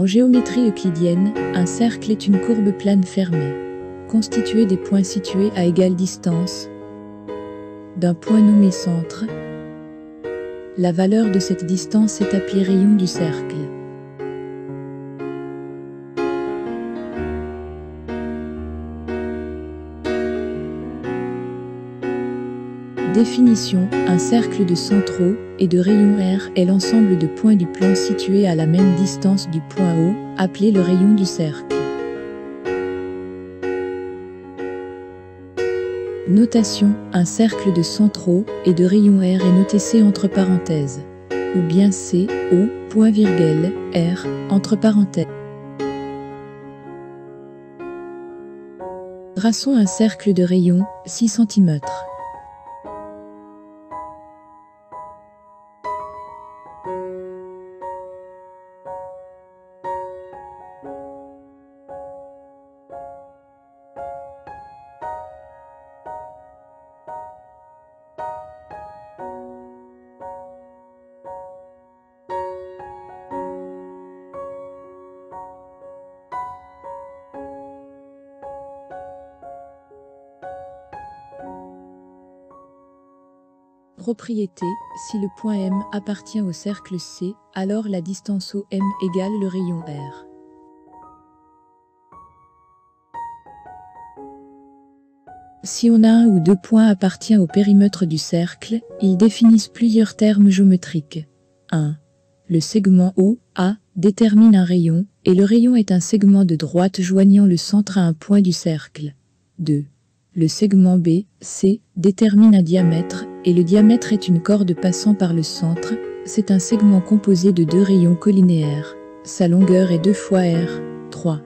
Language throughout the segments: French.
En géométrie euclidienne, un cercle est une courbe plane fermée, constituée des points situés à égale distance d'un point nommé centre. La valeur de cette distance est appelée rayon du cercle. Définition Un cercle de centraux et de rayon R est l'ensemble de points du plan situés à la même distance du point O, appelé le rayon du cercle. Notation Un cercle de centraux et de rayon R est noté C entre parenthèses, ou bien C, O, point virgule, R, entre parenthèses. Traçons un cercle de rayon 6 cm. Propriété, si le point M appartient au cercle C, alors la distance OM égale le rayon R. Si on a un ou deux points appartient au périmètre du cercle, ils définissent plusieurs termes géométriques. 1. Le segment OA détermine un rayon, et le rayon est un segment de droite joignant le centre à un point du cercle. 2. Le segment B, C, détermine un diamètre, et le diamètre est une corde passant par le centre. C'est un segment composé de deux rayons collinéaires. Sa longueur est 2 fois R. 3.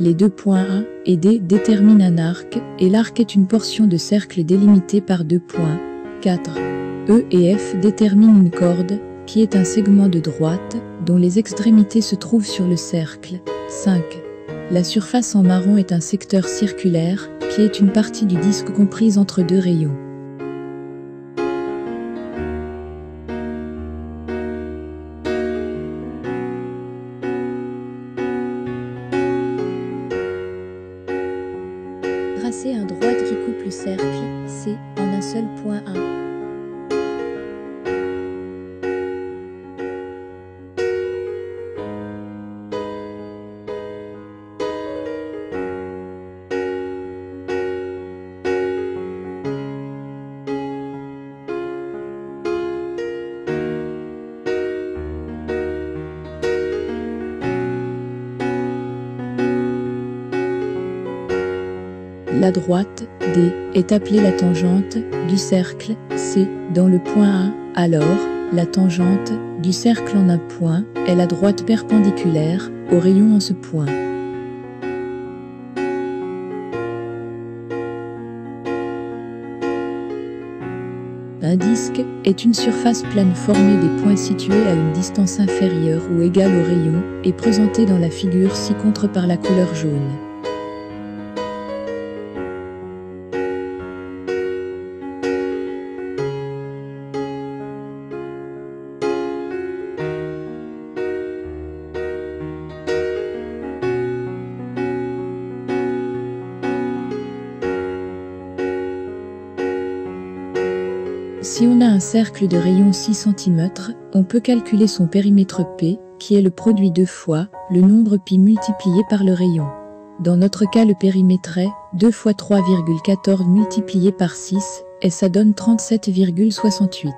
Les deux points A et D déterminent un arc, et l'arc est une portion de cercle délimitée par deux points. 4. E et F déterminent une corde, qui est un segment de droite, dont les extrémités se trouvent sur le cercle. 5. La surface en marron est un secteur circulaire, qui est une partie du disque comprise entre deux rayons. Tracez un droite qui coupe le cercle C en un seul point A. La droite, D, est appelée la tangente du cercle C dans le point A. Alors, la tangente du cercle en un point est la droite perpendiculaire au rayon en ce point. Un disque est une surface plane formée des points situés à une distance inférieure ou égale au rayon et présentée dans la figure ci-contre par la couleur jaune. Si on a un cercle de rayon 6 cm, on peut calculer son périmètre P, qui est le produit deux fois le nombre pi multiplié par le rayon. Dans notre cas, le périmètre est 2 fois 3,14 multiplié par 6, et ça donne 37,68.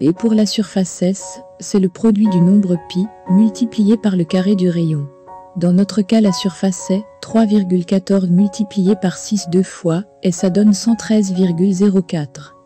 Et pour la surface S, c'est le produit du nombre pi multiplié par le carré du rayon. Dans notre cas, la surface est 3,14 multiplié par 6 deux fois, et ça donne 113,04.